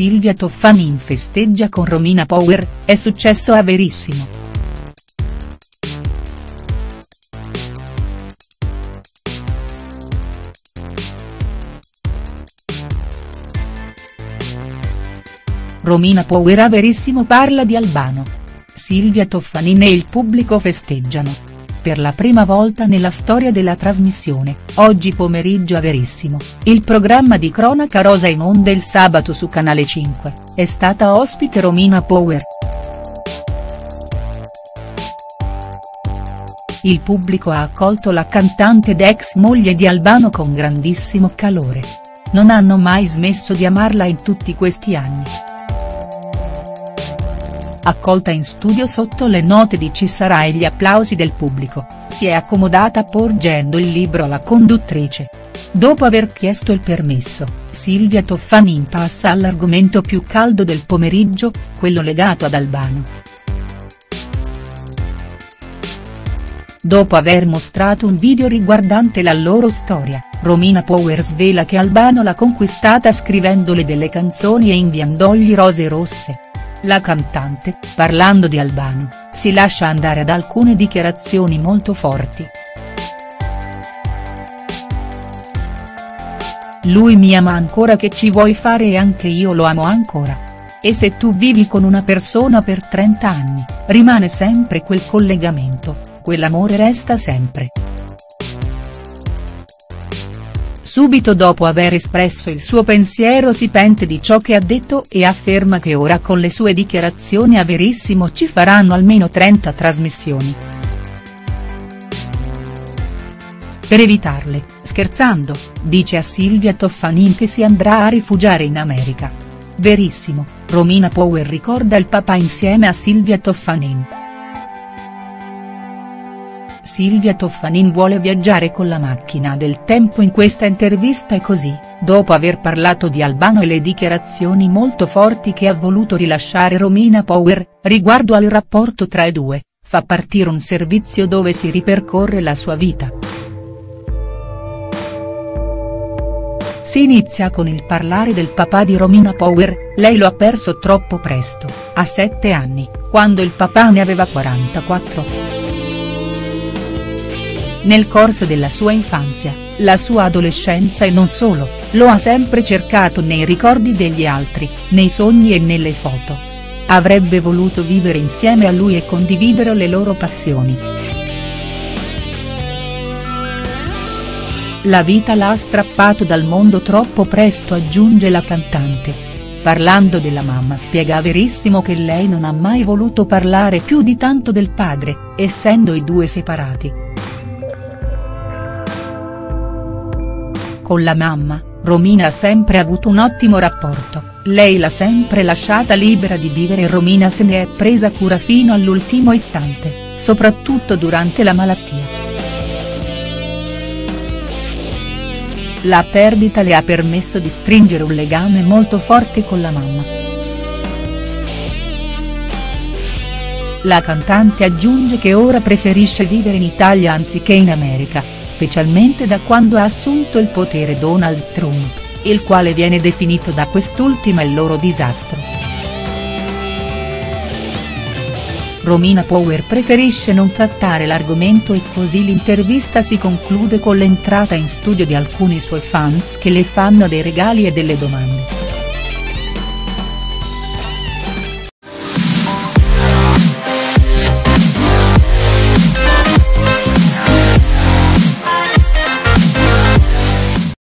Silvia Toffanin festeggia con Romina Power, è successo a Verissimo. Romina Power a Verissimo parla di Albano. Silvia Toffanin e il pubblico festeggiano. Per la prima volta nella storia della trasmissione, oggi pomeriggio a Verissimo, il programma di cronaca rosa in onda il sabato su Canale 5, è stata ospite Romina Power. Il pubblico ha accolto la cantante ed ex moglie di Albano con grandissimo calore. Non hanno mai smesso di amarla in tutti questi anni accolta in studio sotto le note di Ci sarà e gli applausi del pubblico, si è accomodata porgendo il libro alla conduttrice. Dopo aver chiesto il permesso, Silvia Toffanin passa all'argomento più caldo del pomeriggio, quello legato ad Albano. Dopo aver mostrato un video riguardante la loro storia, Romina Power svela che Albano l'ha conquistata scrivendole delle canzoni e inviandogli rose rosse. La cantante, parlando di Albano, si lascia andare ad alcune dichiarazioni molto forti. Lui mi ama ancora che ci vuoi fare e anche io lo amo ancora. E se tu vivi con una persona per 30 anni, rimane sempre quel collegamento, quell'amore resta sempre. Subito dopo aver espresso il suo pensiero si pente di ciò che ha detto e afferma che ora con le sue dichiarazioni a Verissimo ci faranno almeno 30 trasmissioni. Per evitarle, scherzando, dice a Silvia Toffanin che si andrà a rifugiare in America. Verissimo, Romina Power ricorda il papà insieme a Silvia Toffanin. Silvia Toffanin vuole viaggiare con la macchina del tempo in questa intervista e così, dopo aver parlato di Albano e le dichiarazioni molto forti che ha voluto rilasciare Romina Power, riguardo al rapporto tra i due, fa partire un servizio dove si ripercorre la sua vita. Si inizia con il parlare del papà di Romina Power, lei lo ha perso troppo presto, a 7 anni, quando il papà ne aveva 44. Nel corso della sua infanzia, la sua adolescenza e non solo, lo ha sempre cercato nei ricordi degli altri, nei sogni e nelle foto. Avrebbe voluto vivere insieme a lui e condividere le loro passioni. La vita l'ha strappato dal mondo troppo presto aggiunge la cantante. Parlando della mamma spiega Verissimo che lei non ha mai voluto parlare più di tanto del padre, essendo i due separati. Con la mamma, Romina ha sempre avuto un ottimo rapporto, lei l'ha sempre lasciata libera di vivere e Romina se ne è presa cura fino all'ultimo istante, soprattutto durante la malattia. La perdita le ha permesso di stringere un legame molto forte con la mamma. La cantante aggiunge che ora preferisce vivere in Italia anziché in America, specialmente da quando ha assunto il potere Donald Trump, il quale viene definito da quest'ultima il loro disastro. Romina Power preferisce non trattare l'argomento e così l'intervista si conclude con l'entrata in studio di alcuni suoi fans che le fanno dei regali e delle domande.